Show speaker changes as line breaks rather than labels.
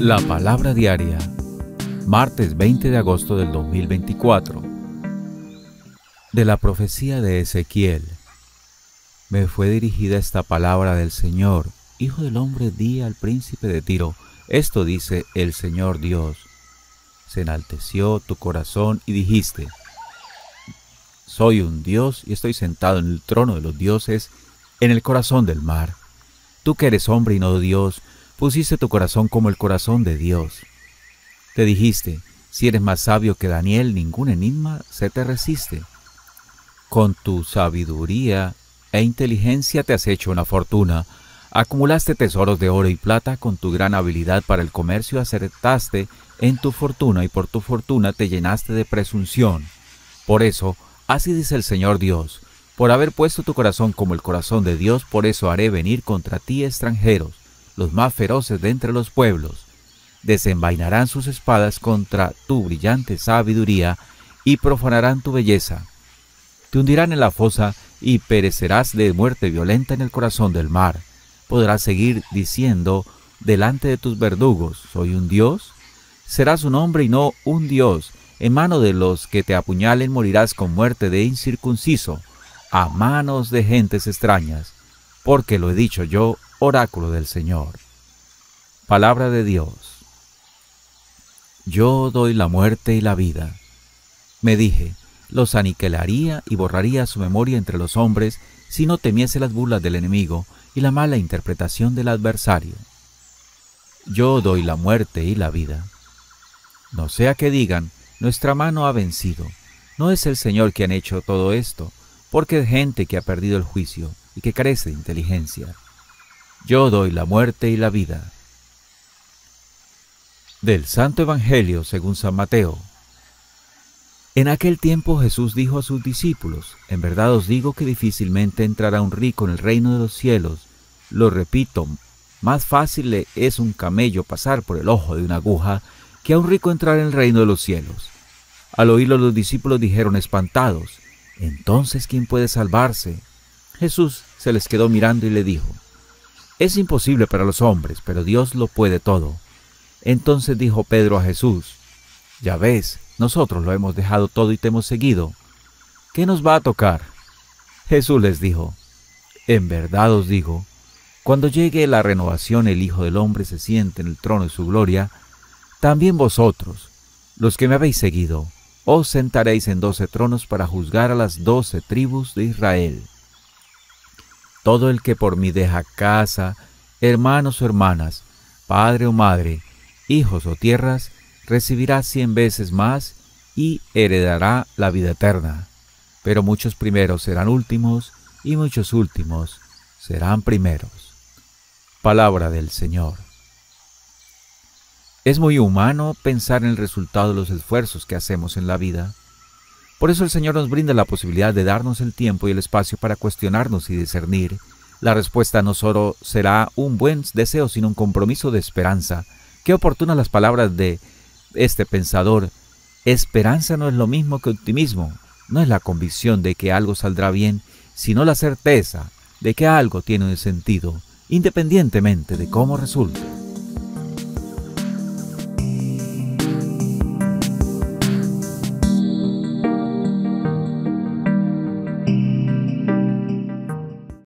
La palabra diaria, martes 20 de agosto del 2024. De la profecía de Ezequiel. Me fue dirigida esta palabra del Señor. Hijo del hombre, di al príncipe de Tiro, esto dice el Señor Dios. Se enalteció tu corazón y dijiste, soy un Dios y estoy sentado en el trono de los dioses en el corazón del mar. Tú que eres hombre y no Dios, pusiste tu corazón como el corazón de Dios. Te dijiste, si eres más sabio que Daniel, ningún enigma se te resiste. Con tu sabiduría e inteligencia te has hecho una fortuna, acumulaste tesoros de oro y plata, con tu gran habilidad para el comercio acertaste en tu fortuna y por tu fortuna te llenaste de presunción. Por eso, así dice el Señor Dios, por haber puesto tu corazón como el corazón de Dios, por eso haré venir contra ti extranjeros, los más feroces de entre los pueblos. Desenvainarán sus espadas contra tu brillante sabiduría y profanarán tu belleza te hundirán en la fosa y perecerás de muerte violenta en el corazón del mar. Podrás seguir diciendo delante de tus verdugos, ¿soy un dios? Serás un hombre y no un dios. En mano de los que te apuñalen morirás con muerte de incircunciso, a manos de gentes extrañas, porque lo he dicho yo, oráculo del Señor. Palabra de Dios. Yo doy la muerte y la vida. Me dije, los aniquilaría y borraría su memoria entre los hombres si no temiese las burlas del enemigo y la mala interpretación del adversario. Yo doy la muerte y la vida. No sea que digan, nuestra mano ha vencido. No es el Señor quien ha hecho todo esto, porque es gente que ha perdido el juicio y que carece de inteligencia. Yo doy la muerte y la vida. Del Santo Evangelio según San Mateo, en aquel tiempo Jesús dijo a sus discípulos, En verdad os digo que difícilmente entrará un rico en el reino de los cielos. Lo repito, más fácil es un camello pasar por el ojo de una aguja que a un rico entrar en el reino de los cielos. Al oírlo los discípulos dijeron espantados, Entonces, ¿quién puede salvarse? Jesús se les quedó mirando y le dijo, Es imposible para los hombres, pero Dios lo puede todo. Entonces dijo Pedro a Jesús, Ya ves, nosotros lo hemos dejado todo y te hemos seguido. ¿Qué nos va a tocar? Jesús les dijo, En verdad os digo, cuando llegue la renovación el Hijo del Hombre se siente en el trono de su gloria, también vosotros, los que me habéis seguido, os sentaréis en doce tronos para juzgar a las doce tribus de Israel. Todo el que por mí deja casa, hermanos o hermanas, padre o madre, hijos o tierras, recibirá cien veces más y heredará la vida eterna. Pero muchos primeros serán últimos y muchos últimos serán primeros. Palabra del Señor. Es muy humano pensar en el resultado de los esfuerzos que hacemos en la vida. Por eso el Señor nos brinda la posibilidad de darnos el tiempo y el espacio para cuestionarnos y discernir. La respuesta no solo será un buen deseo, sino un compromiso de esperanza. Qué oportunas las palabras de este pensador, esperanza no es lo mismo que optimismo, no es la convicción de que algo saldrá bien, sino la certeza de que algo tiene un sentido, independientemente de cómo resulte.